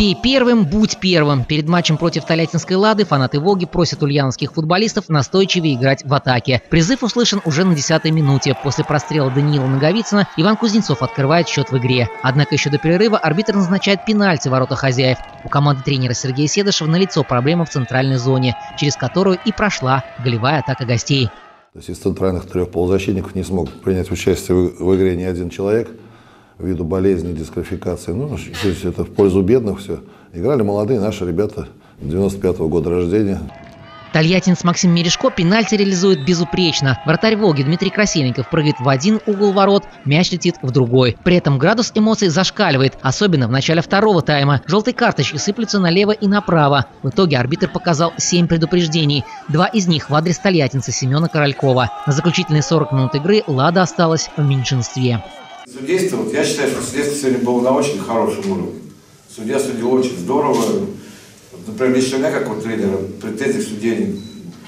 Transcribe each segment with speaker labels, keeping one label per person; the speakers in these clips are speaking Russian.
Speaker 1: Бей первым, будь первым. Перед матчем против Тольяттинской «Лады» фанаты «Волги» просят ульяновских футболистов настойчивее играть в атаке. Призыв услышан уже на 10-й минуте. После прострела Даниила Наговицына Иван Кузнецов открывает счет в игре. Однако еще до перерыва арбитр назначает пенальти ворота хозяев. У команды тренера Сергея Седышева налицо проблема в центральной зоне, через которую и прошла голевая атака гостей.
Speaker 2: То есть из центральных трех полузащитников не смог принять участие в игре ни один человек – ввиду болезни, дисквалификации. Ну, то есть это в пользу бедных все. Играли молодые наши ребята 95 -го года рождения.
Speaker 1: Тольяттинец Максим Мережко пенальти реализует безупречно. Вратарь Волги Дмитрий Красильников прыгает в один угол ворот, мяч летит в другой. При этом градус эмоций зашкаливает, особенно в начале второго тайма. Желтые карточки сыплются налево и направо. В итоге арбитр показал 7 предупреждений. Два из них в адрес тольяттинца Семена Королькова. На заключительные 40 минут игры Лада осталась в меньшинстве.
Speaker 3: Судейство, вот я считаю, что судейство сегодня было на очень хорошем уровне. Судья судил очень здорово. Например, лично у меня, как у тренера, претензий к судье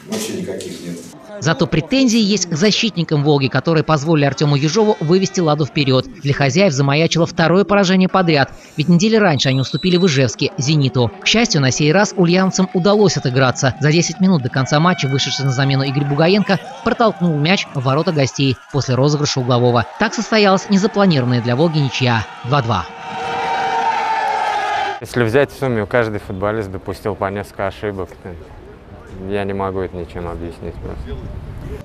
Speaker 3: вообще никаких нет.
Speaker 1: Зато претензии есть к защитникам «Волги», которые позволили Артему Ежову вывести «Ладу» вперед. Для хозяев замаячило второе поражение подряд, ведь недели раньше они уступили в Ижевске «Зениту». К счастью, на сей раз ульяновцам удалось отыграться. За 10 минут до конца матча вышедший на замену Игорь Бугаенко протолкнул мяч в ворота гостей после розыгрыша углового. Так состоялась незапланированная для «Волги» ничья 2-2.
Speaker 4: Если взять в сумме, каждый футболист допустил по несколько ошибок я не могу это ничем объяснить просто.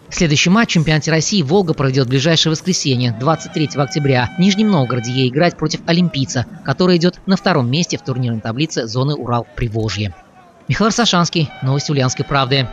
Speaker 1: Следующий матч в чемпионате России «Волга» проведет в ближайшее воскресенье, 23 октября. В Нижнем Новгороде ей играть против «Олимпийца», который идет на втором месте в турнирной таблице зоны Урал-Приволжье. Михаил Сашанский, новости Ульяновской правды.